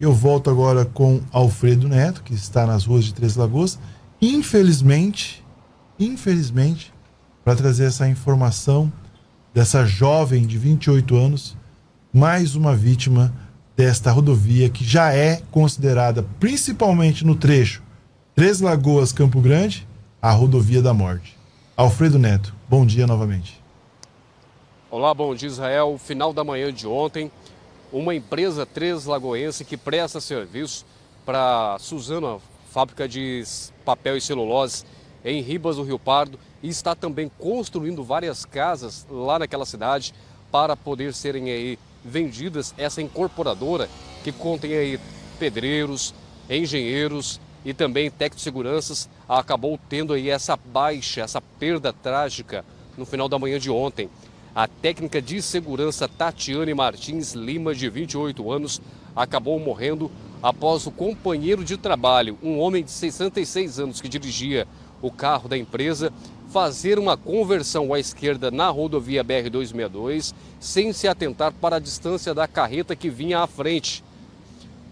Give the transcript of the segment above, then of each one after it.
Eu volto agora com Alfredo Neto, que está nas ruas de Três Lagoas. Infelizmente, infelizmente, para trazer essa informação dessa jovem de 28 anos, mais uma vítima desta rodovia que já é considerada, principalmente no trecho Três Lagoas Campo Grande, a rodovia da morte. Alfredo Neto, bom dia novamente. Olá, bom dia Israel. Final da manhã de ontem, uma empresa Três Lagoense que presta serviço para Suzano, fábrica de papel e celulose em Ribas do Rio Pardo e está também construindo várias casas lá naquela cidade para poder serem aí vendidas essa incorporadora que contém aí pedreiros, engenheiros e também técnicos de seguranças acabou tendo aí essa baixa, essa perda trágica no final da manhã de ontem. A técnica de segurança Tatiane Martins Lima, de 28 anos, acabou morrendo após o companheiro de trabalho, um homem de 66 anos que dirigia o carro da empresa, fazer uma conversão à esquerda na rodovia BR-262 sem se atentar para a distância da carreta que vinha à frente.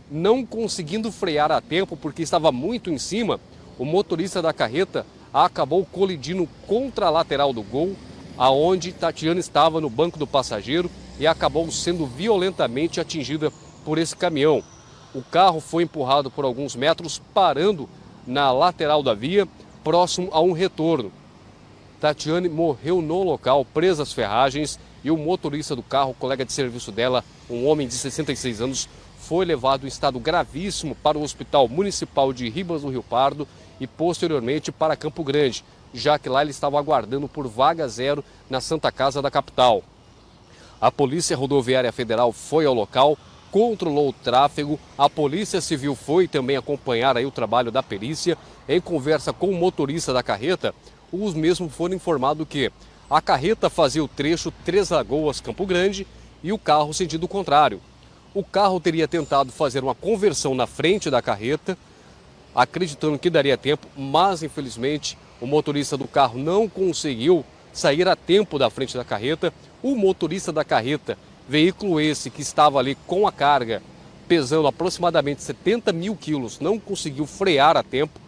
Não conseguindo frear a tempo porque estava muito em cima, o motorista da carreta acabou colidindo contra a lateral do gol, aonde Tatiana estava no banco do passageiro e acabou sendo violentamente atingida por esse caminhão. O carro foi empurrado por alguns metros, parando na lateral da via, próximo a um retorno. Tatiane morreu no local, presa às ferragens, e o motorista do carro, colega de serviço dela, um homem de 66 anos, foi levado em estado gravíssimo para o Hospital Municipal de Ribas do Rio Pardo e posteriormente para Campo Grande, já que lá ele estava aguardando por vaga zero na Santa Casa da capital. A Polícia Rodoviária Federal foi ao local, controlou o tráfego, a Polícia Civil foi também acompanhar aí o trabalho da perícia. Em conversa com o motorista da carreta, os mesmos foram informados que a carreta fazia o trecho Três Lagoas Campo Grande e o carro sentido contrário. O carro teria tentado fazer uma conversão na frente da carreta, acreditando que daria tempo, mas infelizmente o motorista do carro não conseguiu sair a tempo da frente da carreta. O motorista da carreta, veículo esse que estava ali com a carga, pesando aproximadamente 70 mil quilos, não conseguiu frear a tempo.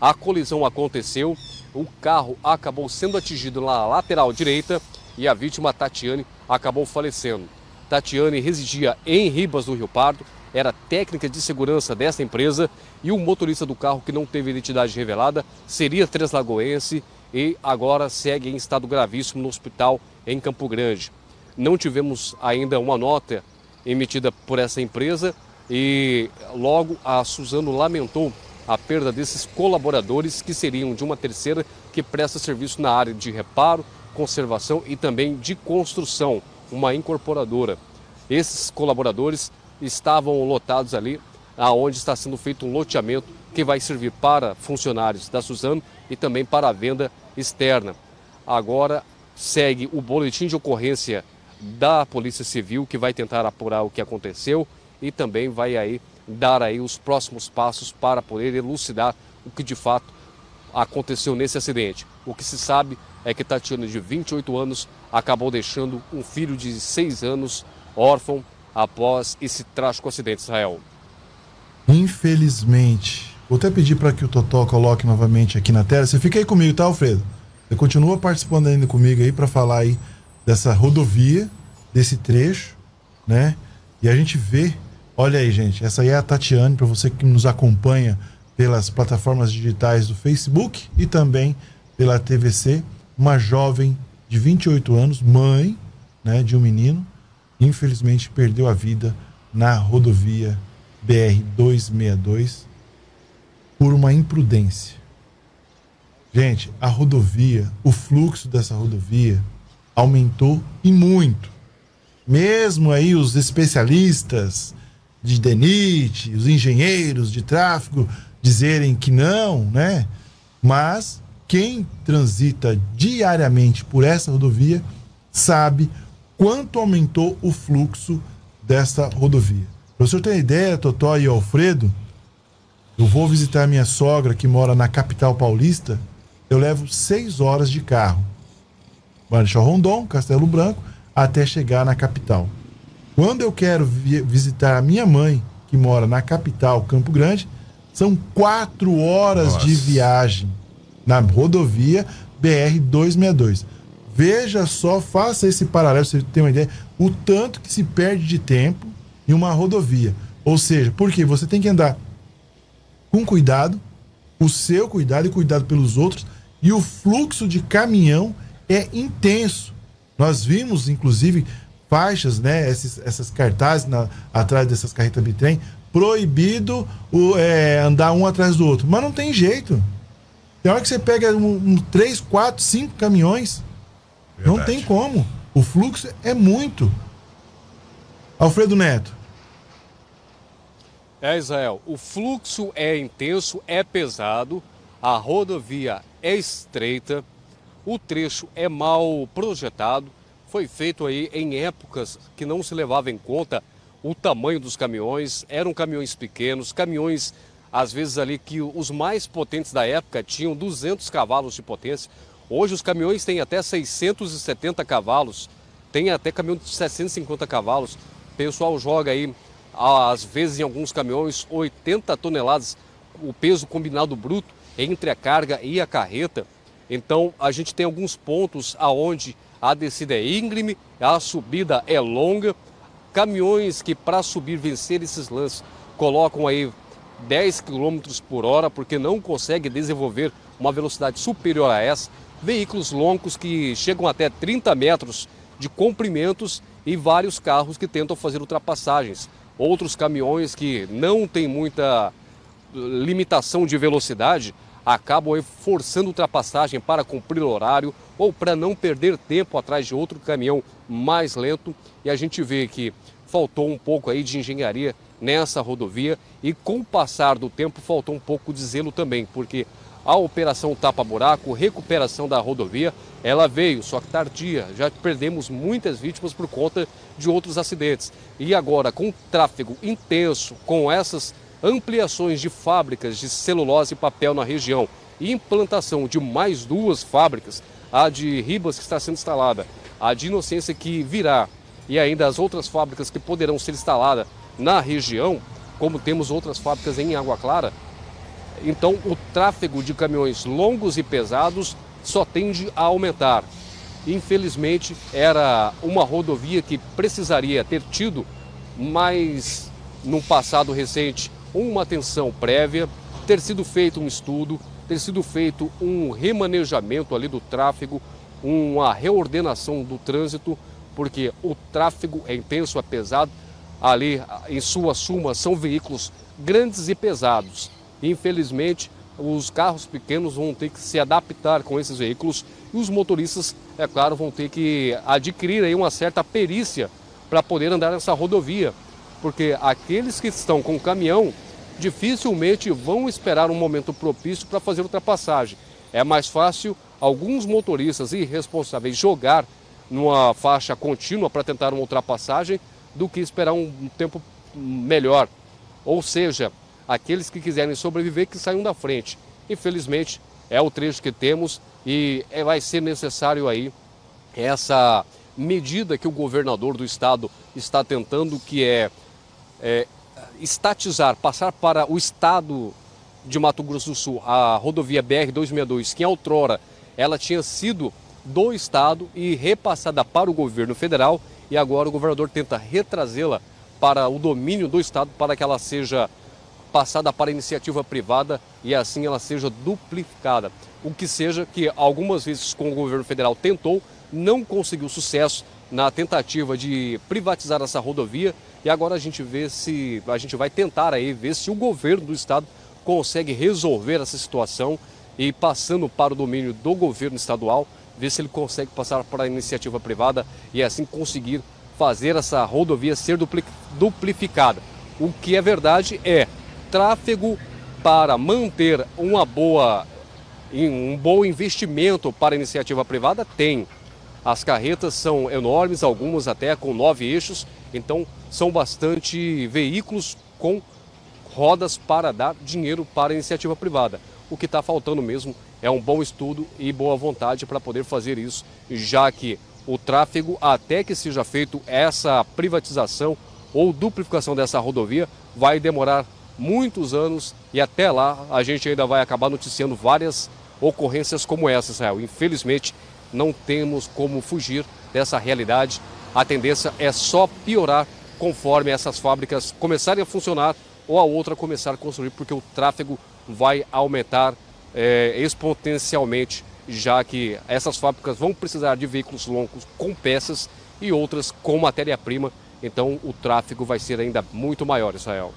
A colisão aconteceu, o carro acabou sendo atingido na lateral direita e a vítima, Tatiane, acabou falecendo. Tatiane residia em Ribas do Rio Pardo, era técnica de segurança dessa empresa e o motorista do carro que não teve identidade revelada seria treslagoense e agora segue em estado gravíssimo no hospital em Campo Grande. Não tivemos ainda uma nota emitida por essa empresa e logo a Suzano lamentou a perda desses colaboradores que seriam de uma terceira que presta serviço na área de reparo, conservação e também de construção, uma incorporadora. Esses colaboradores estavam lotados ali, aonde está sendo feito um loteamento que vai servir para funcionários da Suzano e também para a venda externa. Agora segue o boletim de ocorrência da Polícia Civil que vai tentar apurar o que aconteceu e também vai aí dar aí os próximos passos para poder elucidar o que de fato aconteceu nesse acidente. O que se sabe é que Tatiana, de 28 anos, acabou deixando um filho de 6 anos órfão após esse trágico acidente, Israel. Infelizmente. Vou até pedir para que o Totó coloque novamente aqui na tela. Você fica aí comigo, tá, Alfredo? Você continua participando ainda comigo aí para falar aí dessa rodovia, desse trecho, né? E a gente vê, olha aí, gente, essa aí é a Tatiane, para você que nos acompanha pelas plataformas digitais do Facebook e também pela TVC, uma jovem de 28 anos, mãe, né, de um menino, infelizmente perdeu a vida na rodovia BR-262 por uma imprudência. Gente, a rodovia, o fluxo dessa rodovia aumentou e muito. Mesmo aí os especialistas de DENIT, os engenheiros de tráfego dizerem que não, né? Mas quem transita diariamente por essa rodovia sabe quanto aumentou o fluxo dessa rodovia. Para o senhor ter ideia, Totó e Alfredo, eu vou visitar minha sogra que mora na capital paulista, eu levo seis horas de carro. Marechal Rondon, Castelo Branco, até chegar na capital. Quando eu quero visitar a minha mãe que mora na capital, Campo Grande, são quatro horas Nossa. de viagem na rodovia BR-262. Veja só, faça esse paralelo, você tem uma ideia, o tanto que se perde de tempo em uma rodovia. Ou seja, porque você tem que andar com cuidado, o seu cuidado e cuidado pelos outros, e o fluxo de caminhão é intenso. Nós vimos, inclusive, faixas, né, essas, essas cartazes na, atrás dessas carretas bitrem, proibido o, é, andar um atrás do outro. Mas não tem jeito. Tem hora que você pega um, um três, quatro, cinco caminhões. Verdade. Não tem como. O fluxo é muito. Alfredo Neto. É, Israel, o fluxo é intenso, é pesado, a rodovia é estreita, o trecho é mal projetado, foi feito aí em épocas que não se levava em conta o tamanho dos caminhões, eram caminhões pequenos, caminhões às vezes ali que os mais potentes da época tinham 200 cavalos de potência. Hoje os caminhões têm até 670 cavalos, tem até caminhão de 750 cavalos. O pessoal joga aí às vezes em alguns caminhões 80 toneladas o peso combinado bruto entre a carga e a carreta. Então a gente tem alguns pontos aonde a descida é íngreme, a subida é longa. Caminhões que para subir vencer esses lances colocam aí 10 km por hora porque não consegue desenvolver uma velocidade superior a essa. Veículos longos que chegam até 30 metros de comprimentos e vários carros que tentam fazer ultrapassagens outros caminhões que não têm muita limitação de velocidade acabam forçando ultrapassagem para cumprir o horário ou para não perder tempo atrás de outro caminhão mais lento. E a gente vê que faltou um pouco aí de engenharia nessa rodovia e com o passar do tempo faltou um pouco de zelo também, porque a operação tapa-buraco, recuperação da rodovia, ela veio, só que tardia. Já perdemos muitas vítimas por conta de outros acidentes. E agora, com tráfego intenso, com essas ampliações de fábricas de celulose e papel na região e implantação de mais duas fábricas, a de Ribas que está sendo instalada, a de Inocência que virá e ainda as outras fábricas que poderão ser instaladas na região, como temos outras fábricas em Água Clara, então o tráfego de caminhões longos e pesados só tende a aumentar. Infelizmente, era uma rodovia que precisaria ter tido mais, no passado recente, uma atenção prévia, ter sido feito um estudo, ter sido feito um remanejamento ali do tráfego, uma reordenação do trânsito, porque o tráfego é intenso, é pesado. Ali, em sua suma, são veículos grandes e pesados. Infelizmente, os carros pequenos vão ter que se adaptar com esses veículos e os motoristas, é claro, vão ter que adquirir aí uma certa perícia para poder andar nessa rodovia, porque aqueles que estão com caminhão dificilmente vão esperar um momento propício para fazer ultrapassagem. É mais fácil alguns motoristas irresponsáveis jogar numa faixa contínua para tentar uma ultrapassagem do que esperar um tempo melhor. Ou seja, aqueles que quiserem sobreviver que saiam da frente. Infelizmente, é o trecho que temos e é, vai ser necessário aí essa medida que o governador do estado está tentando, que é, é estatizar, passar para o estado de Mato Grosso do Sul a rodovia BR-262, que outrora ela tinha sido do estado e repassada para o governo federal e agora o governador tenta retrazê-la para o domínio do estado para que ela seja passada para iniciativa privada e assim ela seja duplicada. O que seja que algumas vezes com o governo federal tentou, não conseguiu sucesso na tentativa de privatizar essa rodovia e agora a gente vê se a gente vai tentar aí ver se o governo do estado consegue resolver essa situação e passando para o domínio do governo estadual, ver se ele consegue passar para a iniciativa privada e assim conseguir fazer essa rodovia ser dupli duplificada. O que é verdade é tráfego para manter uma boa, um bom investimento para a iniciativa privada tem. As carretas são enormes, algumas até com nove eixos, então são bastante veículos com rodas para dar dinheiro para a iniciativa privada. O que está faltando mesmo é um bom estudo e boa vontade para poder fazer isso, já que o tráfego, até que seja feito essa privatização ou duplicação dessa rodovia vai demorar muitos anos e até lá a gente ainda vai acabar noticiando várias ocorrências como essa, Israel. Infelizmente, não temos como fugir dessa realidade. A tendência é só piorar conforme essas fábricas começarem a funcionar ou a outra começar a construir, porque o tráfego vai aumentar é, exponencialmente, já que essas fábricas vão precisar de veículos longos com peças e outras com matéria-prima. Então o tráfego vai ser ainda muito maior, Israel.